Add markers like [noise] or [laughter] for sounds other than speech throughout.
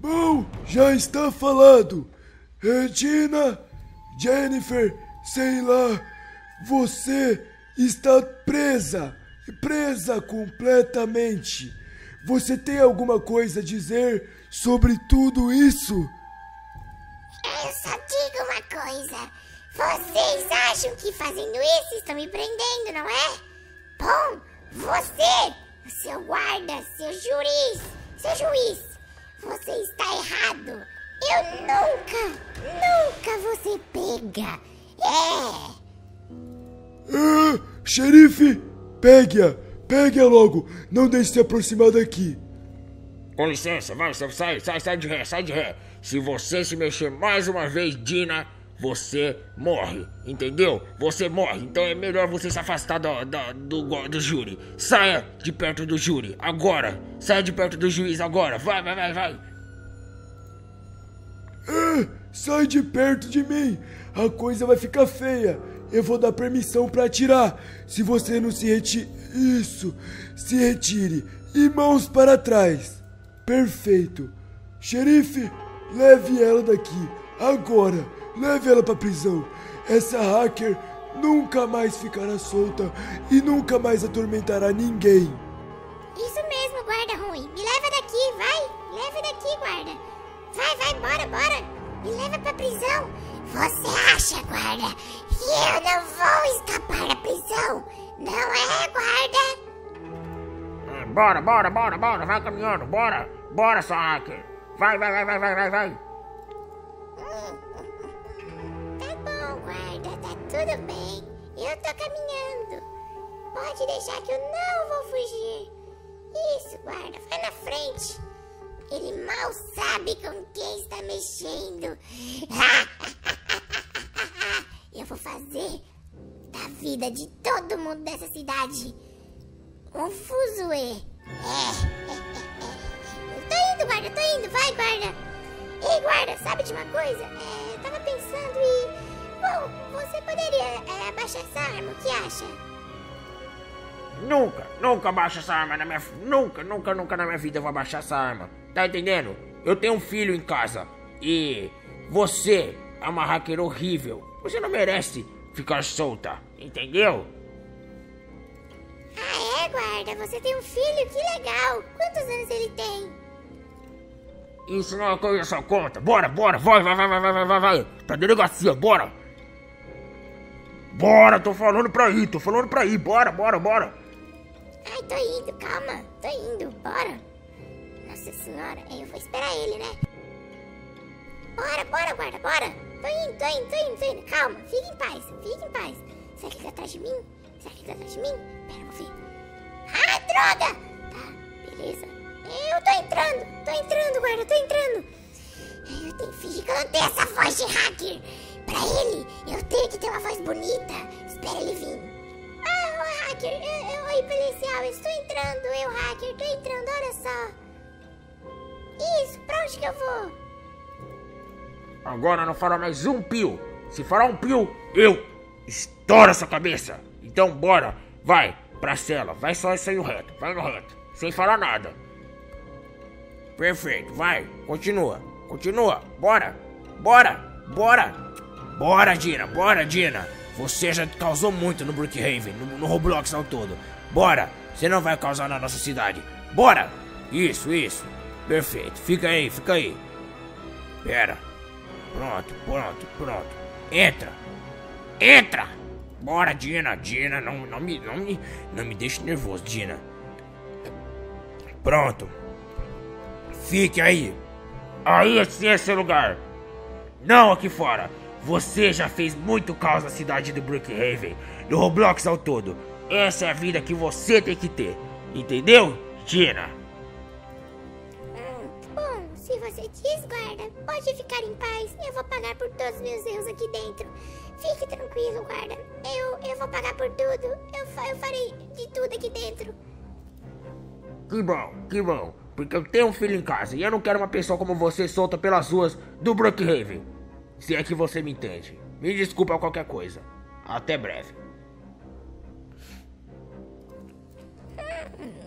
Bom, já está falado. Regina, Jennifer, sei lá, você está presa, presa completamente. Você tem alguma coisa a dizer sobre tudo isso? Eu só digo uma coisa. Vocês acham que fazendo isso estão me prendendo, não é? Bom, você, seu guarda, seu juiz, seu juiz, você está errado. Eu nunca, nunca ser pega. É. Ah, xerife, pegue-a, pegue-a logo. Não deixe se aproximar daqui. Com licença, vai, sai, sai, sai de ré, sai de ré. Se você se mexer mais uma vez, Dina, você morre, entendeu? Você morre, então é melhor você se afastar do, do, do, do júri. Saia de perto do júri, agora. Saia de perto do juiz agora, vai, vai, vai, vai. Ah, sai de perto de mim, a coisa vai ficar feia. Eu vou dar permissão para atirar. Se você não se retire. Isso, se retire e mãos para trás. Perfeito. Xerife, leve ela daqui, agora. Leve ela pra prisão. Essa hacker nunca mais ficará solta e nunca mais atormentará ninguém. Isso mesmo, guarda ruim. Me leva daqui, vai. Me leva daqui, guarda. Vai, vai, bora, bora. Me leva pra prisão. Você acha, guarda, que eu não vou escapar da prisão? Não é, guarda? É, bora, bora, bora, bora. Vai caminhando, bora. Bora, sua hacker. Vai, vai, vai, vai, vai, vai, vai. Tudo bem. Eu tô caminhando. Pode deixar que eu não vou fugir. Isso, guarda, vai na frente. Ele mal sabe com quem está mexendo. [laughs] Eu vou fazer da vida de todo mundo dessa cidade um fuzuê. É. [laughs] Tô indo, guarda, tô indo. Vai, guarda. Ei, guarda, sabe de uma coisa? É, eu tava pensando e Bom, você poderia é, abaixar essa arma, o que acha? Nunca, nunca abaixo essa arma na minha... Nunca, nunca, nunca na minha vida eu vou abaixar essa arma. Tá entendendo? Eu tenho um filho em casa. E você é uma hacker horrível. Você não merece ficar solta, entendeu? Ah, é, guarda? Você tem um filho? Que legal. Quantos anos ele tem? Isso não é coisa só conta. Bora, bora, vai, vai, vai, vai, vai, vai, vai. Pra delegacia, bora. Bora, tô falando pra ir, tô falando pra ir, bora, bora, bora. Ai, tô indo, calma, tô indo, bora. Nossa senhora, eu vou esperar ele, né? Bora, bora, guarda, bora. Tô indo, tô indo, tô indo, tô indo. Calma, fique em paz, fique em paz. Será que ele tá atrás de mim? Será que ele tá atrás de mim? Pera, vou ver. Ah, droga! Tá, beleza. Eu tô entrando, tô entrando, guarda, tô entrando. Eu tenho que fingir que eu não tenho essa voz de hacker. Pra ele, eu tenho que ter uma voz bonita. Espera ele vir. Ah, o hacker, eu, eu, oi policial, estou entrando, eu hacker, estou entrando, olha só. Isso, pra onde que eu vou? Agora não fará mais um pio. Se fará um pio, eu estouro essa cabeça. Então bora, vai pra cela, vai só aí no reto, vai no reto, sem falar nada. Perfeito, vai, continua, continua, bora, bora, bora. Bora, Dina, bora, Dina. Você já causou muito no Brookhaven, no, no Roblox ao todo. Bora, você não vai causar na nossa cidade. Bora! Isso, isso. Perfeito, fica aí, fica aí. Pera. Pronto, pronto, pronto. Entra. Entra! Bora, Dina, Dina, não, não, me, não, me, não me deixe nervoso, Dina. Pronto. Fique aí. Aí sim é seu lugar. Não aqui fora. Você já fez muito caos na cidade de Brookhaven, no Roblox ao todo. Essa é a vida que você tem que ter. Entendeu, Gina? Hum, bom, se você diz, guarda, pode ficar em paz. Eu vou pagar por todos os meus erros aqui dentro. Fique tranquilo, guarda. Eu, eu vou pagar por tudo. Eu, eu farei de tudo aqui dentro. Que bom, que bom. Porque eu tenho um filho em casa e eu não quero uma pessoa como você solta pelas ruas do Brookhaven. Se é que você me entende. Me desculpa qualquer coisa. Até breve.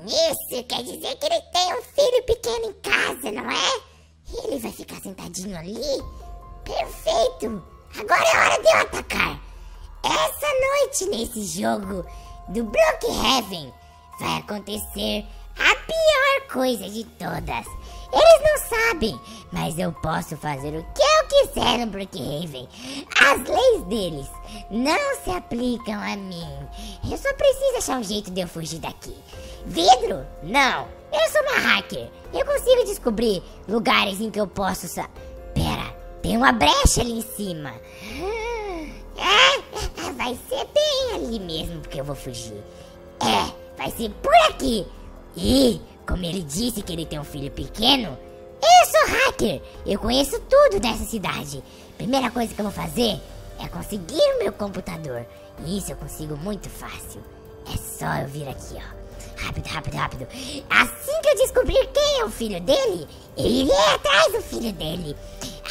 Isso quer dizer que ele tem um filho pequeno em casa, não é? Ele sentadinho ali. Perfeito! Agora é hora de eu atacar. Essa noite nesse jogo do Brookhaven vai acontecer a pior coisa de todas. Eles não sabem, mas eu posso fazer o que eu quiser no Brookhaven. As leis deles não se aplicam a mim. Eu só preciso achar um jeito de eu fugir daqui. Vidro? Não. Eu sou uma hacker. Eu consigo descobrir lugares em que eu posso sa... Pera, tem uma brecha ali em cima. É, vai ser bem ali mesmo que eu vou fugir. É, vai ser por aqui. E, como ele disse que ele tem um filho pequeno, eu sou hacker. Eu conheço tudo dessa cidade. Primeira coisa que eu vou fazer é conseguir o meu computador. E isso eu consigo muito fácil. É só eu vir aqui, ó. Rápido, rápido, rápido. Assim que eu descobrir quem é o filho dele, eu irei atrás do filho dele.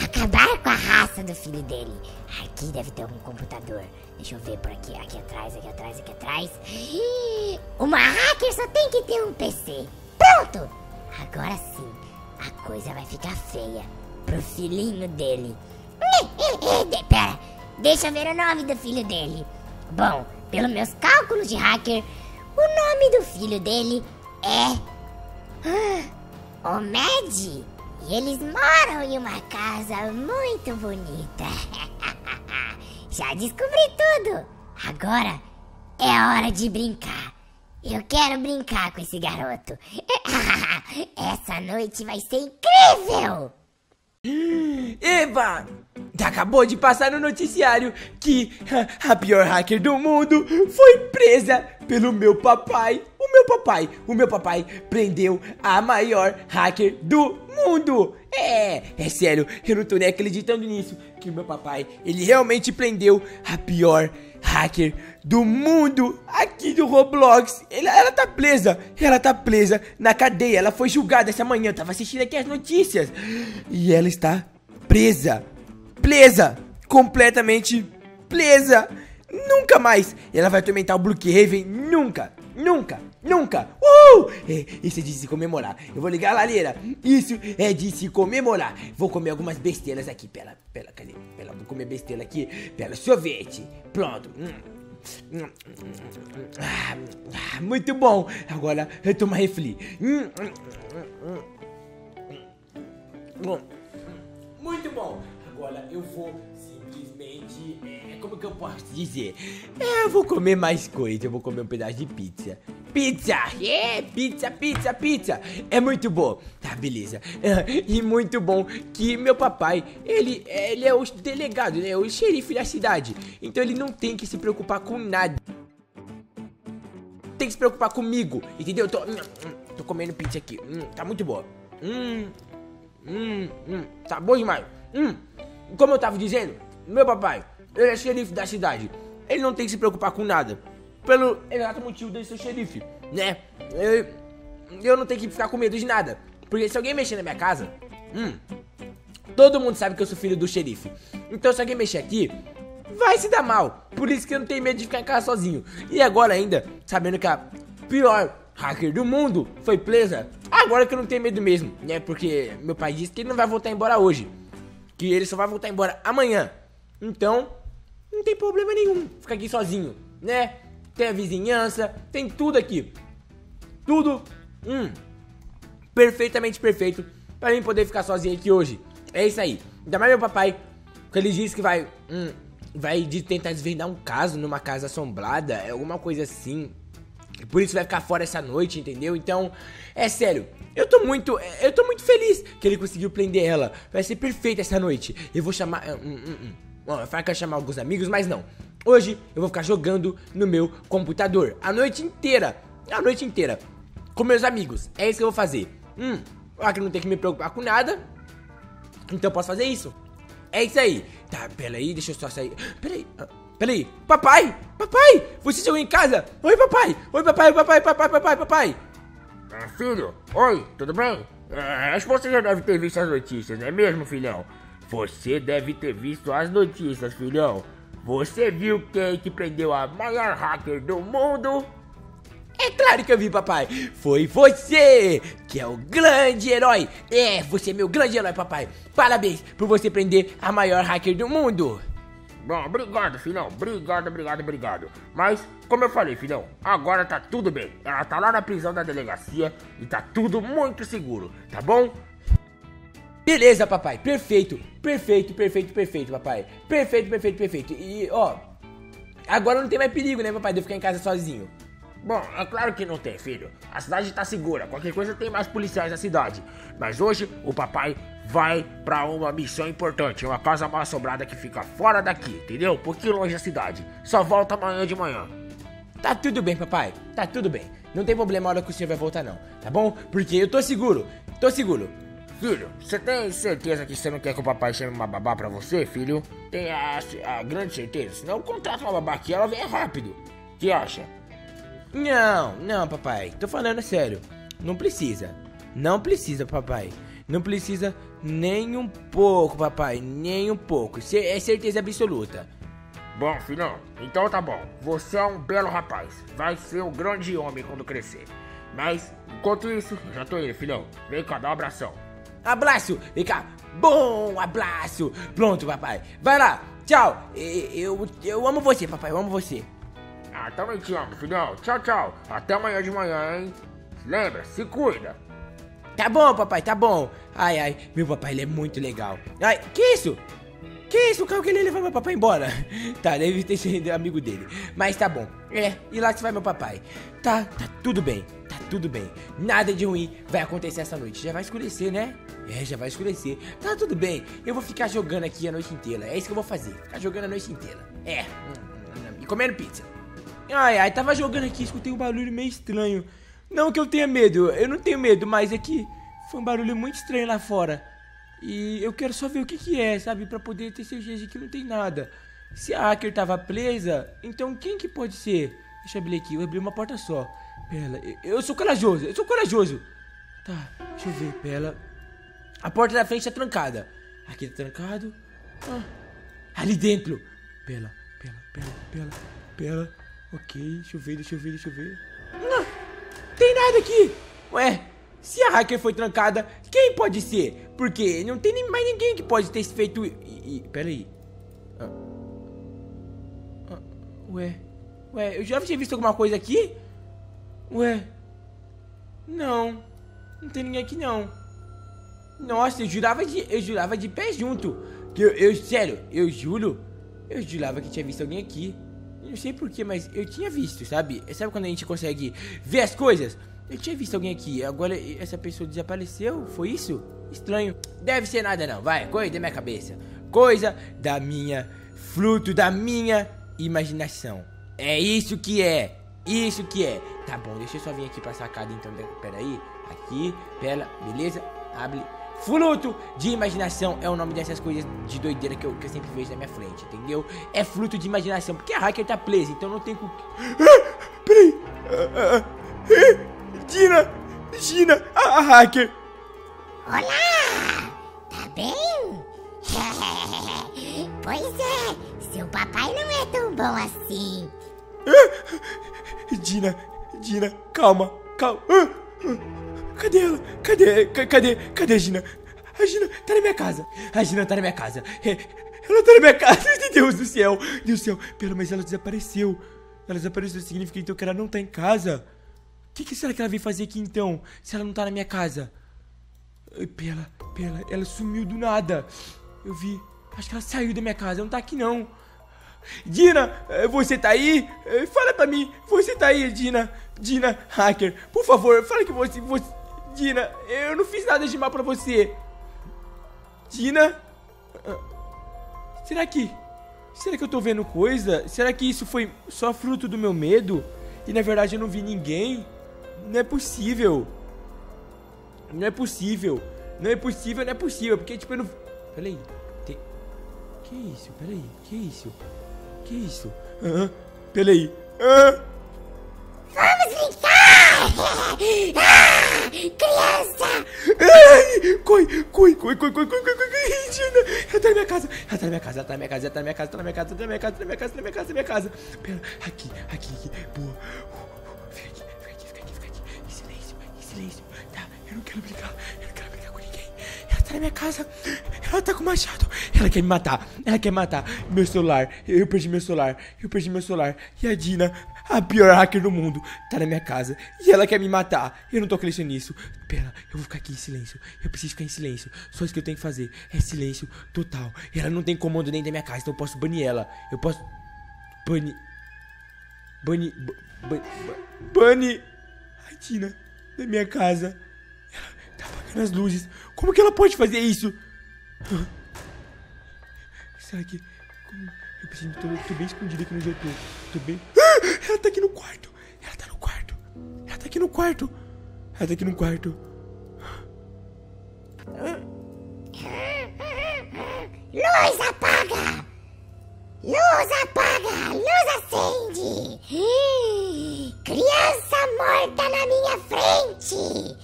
Acabar com a raça do filho dele. Aqui deve ter algum computador. Deixa eu ver por aqui, aqui atrás, aqui atrás, aqui atrás. Uma hacker só tem que ter um PC. Pronto! Agora sim, a coisa vai ficar feia pro filhinho dele. [laughs] Pera, deixa ver o nome do filho dele. Bom, pelos meus cálculos de hacker, o nome do filho dele é. Omed. E eles moram em uma casa muito bonita. [laughs] Já descobri tudo. Agora é hora de brincar. Eu quero brincar com esse garoto. [laughs] Essa noite vai ser incrível! Eva! Acabou de passar no noticiário que a pior hacker do mundo foi presa pelo meu papai. O meu papai, o meu papai prendeu a maior hacker do mundo. É, é sério, eu não tô nem acreditando nisso. Que o meu papai, ele realmente prendeu a pior hacker do mundo aqui do Roblox. Ela, ela tá presa, ela tá presa na cadeia. Ela foi julgada essa manhã, eu tava assistindo aqui as notícias. E ela está presa, presa, completamente presa. Nunca mais ela vai atormentar o Brookhaven, nunca, nunca, nunca. Uh! É, isso é de se comemorar. Eu vou ligar a lareira. Isso é de se comemorar. Vou comer algumas besteiras aqui. Pera, pera, cadê? Pera, vou comer besteira aqui. Pera, sorvete. Pronto. Hum. Ah, muito bom. Agora eu tomo refli. Muito bom. Agora eu vou simplesmente. É, como que eu posso dizer? É, eu vou comer mais coisa. Eu vou comer um pedaço de pizza. Pizza! É, pizza, pizza, pizza! É muito bom. Tá, beleza. [laughs] E muito bom que meu papai, ele, ele é o delegado, né? O xerife da cidade. Então ele não tem que se preocupar com nada. Tem que se preocupar comigo, entendeu? Tô, hum, hum, tô comendo pizza aqui. Hum, tá muito boa. Hum, hum, hum, tá bom demais. Hum, como eu tava dizendo, meu papai, ele é xerife da cidade. Ele não tem que se preocupar com nada pelo exato motivo de ser xerife, né? Eu, eu não tenho que ficar com medo de nada. Porque se alguém mexer na minha casa, hum, todo mundo sabe que eu sou filho do xerife. Então se alguém mexer aqui, vai se dar mal. Por isso que eu não tenho medo de ficar em casa sozinho. E agora ainda, sabendo que a pior hacker do mundo foi presa, agora que eu não tenho medo mesmo, né? Porque meu pai disse que ele não vai voltar embora hoje. Que ele só vai voltar embora amanhã. Então, não tem problema nenhum ficar aqui sozinho, né? Tem a vizinhança, tem tudo aqui. Tudo, hum, perfeitamente perfeito para mim poder ficar sozinho aqui hoje. É isso aí. Ainda mais meu papai, ele disse que vai, hum, vai de tentar desvendar um caso numa casa assombrada, é alguma coisa assim. Por isso vai ficar fora essa noite, entendeu? Então, é sério. Eu tô muito, eu tô muito feliz que ele conseguiu prender ela. Vai ser perfeita essa noite. Eu vou chamar, hum, hum, hum. Bom, eu falei que ia chamar alguns amigos, mas não. Hoje eu vou ficar jogando no meu computador a noite inteira. A noite inteira. Com meus amigos. É isso que eu vou fazer. Hum, que não tem que me preocupar com nada. Então eu posso fazer isso. É isso aí. Tá, peraí, deixa eu só sair. Peraí, ah, peraí. Papai! Papai! Você chegou em casa? Oi, papai! Oi, papai, papai, papai, papai, papai! Ah, filho, oi, tudo bem? É, acho que você já deve ter visto as notícias, não é mesmo, filhão? Você deve ter visto as notícias, filhão. Você viu quem que prendeu a maior hacker do mundo? É claro que eu vi, papai. Foi você que é o grande herói. É, você é meu grande herói, papai. Parabéns por você prender a maior hacker do mundo. Bom, obrigado, filhão. Obrigado, obrigado, obrigado. Mas, como eu falei, filhão, agora tá tudo bem. Ela tá lá na prisão da delegacia e tá tudo muito seguro, tá bom? Beleza, papai. Perfeito. Perfeito, perfeito, perfeito, papai. Perfeito, perfeito, perfeito. E, ó, agora não tem mais perigo, né, papai, de eu ficar em casa sozinho. Bom, é claro que não tem, filho. A cidade tá segura. Qualquer coisa tem mais policiais na cidade. Mas hoje o papai vai pra uma missão importante. Uma casa mal assombrada que fica fora daqui, entendeu? Um pouquinho longe da cidade. Só volta amanhã de manhã. Tá tudo bem, papai. Tá tudo bem. Não tem problema a hora que o senhor vai voltar, não. Tá bom? Porque eu tô seguro. Tô seguro. Filho, você tem certeza que você não quer que o papai chame uma babá pra você, filho? Tem a, a grande certeza. Senão eu contrato uma babá aqui ela vem rápido. que acha? Não, não, papai. Tô falando sério. Não precisa. Não precisa, papai. Não precisa nem um pouco, papai. Nem um pouco. É certeza absoluta. Bom, filhão, então tá bom. Você é um belo rapaz. Vai ser um grande homem quando crescer. Mas, enquanto isso, já tô indo, filhão. Vem cá, dá um abração. Abraço! Vem cá! Bom abraço! Pronto, papai. Vai lá! Tchau! Eu, eu, eu amo você, papai. Eu amo você. Ah, também te amo, filhão. Tchau, tchau. Até amanhã de manhã, hein? Lembra, se cuida. Tá bom, papai, tá bom. Ai, ai, meu papai, ele é muito legal. Ai, que isso? Que isso? O carro que ele levou meu papai embora? [laughs] Tá, deve ter sido amigo dele. Mas tá bom. É, e lá se vai meu papai. Tá, tá tudo bem. Tudo bem. Nada de ruim vai acontecer essa noite. Já vai escurecer, né? É, já vai escurecer. Tá tudo bem. Eu vou ficar jogando aqui a noite inteira. É isso que eu vou fazer. Ficar jogando a noite inteira. É. E comendo pizza. Ai, ai, tava jogando aqui, escutei um barulho meio estranho. Não que eu tenha medo, eu não tenho medo, mas é que foi um barulho muito estranho lá fora. E eu quero só ver o que que é, sabe? Pra poder ter certeza de que não tem nada. Se a hacker tava presa, então quem que pode ser? Deixa eu abrir aqui, eu abri uma porta só. Pela, eu sou corajoso, eu sou corajoso. Tá, deixa eu ver, Pela. A porta da frente tá trancada. Aqui tá trancado. Ah, ali dentro. Pela, pela, pela, pela, pela. Ok, deixa eu ver, deixa eu ver, deixa eu ver. Não, tem nada aqui. Ué, se a hacker foi trancada, quem pode ser? Porque não tem mais ninguém que pode ter feito... E, pera aí. Ah. Ah, ué, ué, eu já tinha visto alguma coisa aqui? Ué, não, não tem ninguém aqui não. Nossa, eu jurava de, eu jurava de pé junto. Que eu, eu, sério, eu juro, eu jurava que tinha visto alguém aqui. Não sei porquê, mas eu tinha visto, sabe? Sabe quando a gente consegue ver as coisas? Eu tinha visto alguém aqui, agora essa pessoa desapareceu, foi isso? Estranho. Deve ser nada não, vai, coisa da minha cabeça. Coisa da minha, fruto da minha imaginação. É isso que é, isso que é. Tá bom, deixa eu só vir aqui pra sacada então, pera aí. Aqui, pera, beleza? Abre. Fruto de imaginação é o nome dessas coisas de doideira que eu, que eu sempre vejo na minha frente, entendeu? É fruto de imaginação, porque a hacker tá presa, então não tem com... Ah, peraí. Ah, ah, ah. Gina! Gina! A, a hacker! Olá! Tá bem? [laughs] pois é, seu papai não é tão bom assim. Dina, Dina, calma, calma. Cadê ela? Cadê? Cadê? Cadê a Gina? A Gina tá na minha casa. A Gina tá na minha casa. Ela tá na minha casa. [laughs] Deus do céu. Deus do céu. Pelo mas ela desapareceu. Ela desapareceu significa então que ela não tá em casa. O que, que, será que ela veio fazer aqui então? Se ela não tá na minha casa? Pela, pela, ela sumiu do nada. Eu vi. Acho que ela saiu da minha casa. Não tá aqui não. Dina, você tá aí? Fala pra mim. Você tá aí, Dina? Dina, hacker. Por favor, fala que você, você Dina, eu não fiz nada de mal pra você. Dina? Será que... Será que eu tô vendo coisa? Será que isso foi só fruto do meu medo? E na verdade eu não vi ninguém? Não é possível. Não é possível. Não é possível, não é possível. Porque, tipo, eu não... Peraí. Tem... Que isso? Peraí. Que isso? Que isso? Ah, peraí. Ah. Vamos brincar! Ah, criança! Ai, coi, coi, coi, coi, coi, coi, coi, coi, Gina, ela tá na minha casa, ela tá na minha casa, ela tá na minha casa, ela tá na minha casa, tá na minha casa, tá na minha casa, tá na minha casa, tá na minha casa, tá na minha casa. Pera, aqui, aqui, aqui, boa. Vem aqui, vem silêncio. Tá, eu não quero brigar. Eu não quero tá na minha casa. Ela tá com machado. Ela quer me matar. Ela quer matar. Meu celular. Eu perdi meu celular. Eu perdi meu celular. E a Dina, a pior hacker do mundo, tá na minha casa. E ela quer me matar. Eu não tô acreditando nisso. Pera, eu vou ficar aqui em silêncio. Eu preciso ficar em silêncio. Só isso que eu tenho que fazer. É silêncio total. Ela não tem comando nem da minha casa, então eu posso banir ela. Eu posso. Banir. Banir. Banir. Banir. A Dina, da minha casa. Tá apagando as luzes. Como que ela pode fazer isso? Será que. Eu preciso. Tô, tô bem escondido aqui onde eu tô. Tô bem. Ah! Ela tá aqui no quarto. Ela tá no quarto. Ela tá aqui no quarto. Ela tá aqui no quarto. Luz apaga! Luz apaga! Luz acende! Criança morta na minha frente!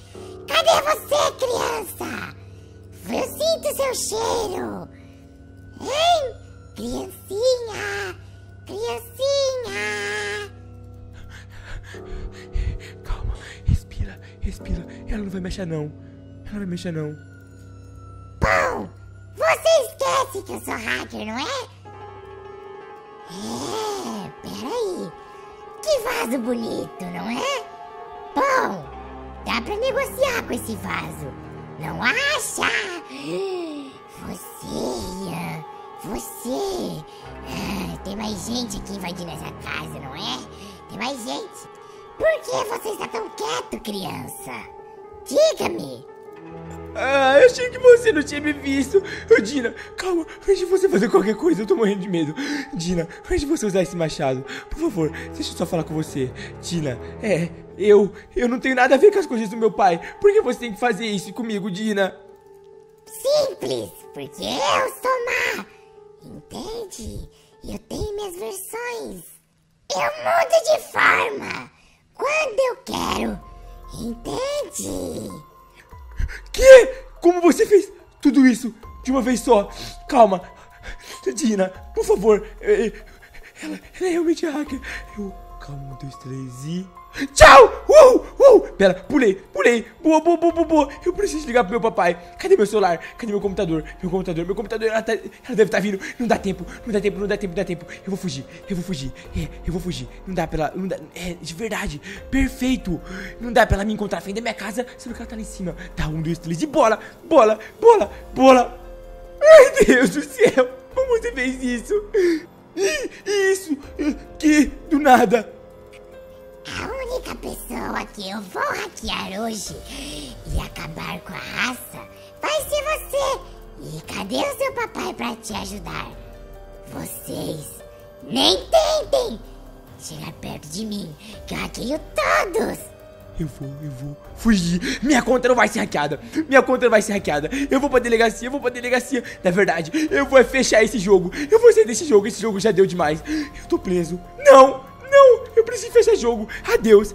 Cadê você, criança? Eu sinto seu cheiro! Hein? Criancinha! Criancinha! Calma. Respira. Respira. Ela não vai mexer, não. Ela não vai mexer, não. Bom, você esquece que eu sou hacker, não é? É, peraí. Que vaso bonito, não é? Pra negociar com esse vaso, não acha? Você, você. Ah, tem mais gente aqui invadindo essa casa, não é? Tem mais gente. Por que você está tão quieto, criança? Diga-me. Ah, eu achei que você não tinha me visto. Dina, calma. Antes de você fazer qualquer coisa, eu tô morrendo de medo. Dina, antes de você usar esse machado, por favor, deixa eu só falar com você. Dina, é, eu, eu não tenho nada a ver com as coisas do meu pai. Por que você tem que fazer isso comigo, Dina? Simples, porque eu sou má. Entende? Eu tenho minhas versões. Eu mudo de forma quando eu quero. Entende? Que? Como você fez tudo isso de uma vez só? Calma. Dina, por favor. eh, Ela, ela é realmente hacker. Eu. Calma, um, dois, três e. Tchau! Uh! Uh! Pera, pulei, pulei. Boa, boa, boa, boa, boa. Eu preciso ligar pro meu papai. Cadê meu celular? Cadê meu computador? Meu computador, meu computador. Ela, tá- ela deve estar vindo. Não dá tempo, não dá tempo, não dá tempo, não dá tempo. Eu vou fugir, eu vou fugir. É, eu vou fugir. Não dá pra ela. Não dá. É, de verdade. Perfeito. Não dá pra ela me encontrar frente da minha casa, sendo que ela tá lá em cima. Tá, um, dois, três e bola, bola, bola, bola. Ai, Deus do céu. Como você fez isso? Isso. Que do nada. Que eu vou hackear hoje e acabar com a raça vai ser você. E cadê o seu papai pra te ajudar? Vocês nem tentem chegar perto de mim, que eu hackeio todos. Eu vou, eu vou fugir. Minha conta não vai ser hackeada. Minha conta não vai ser hackeada. Eu vou pra delegacia, eu vou pra delegacia. Na verdade, eu vou fechar esse jogo. Eu vou sair desse jogo. Esse jogo já deu demais. Eu tô preso. Não, não. Eu preciso fechar jogo. Adeus.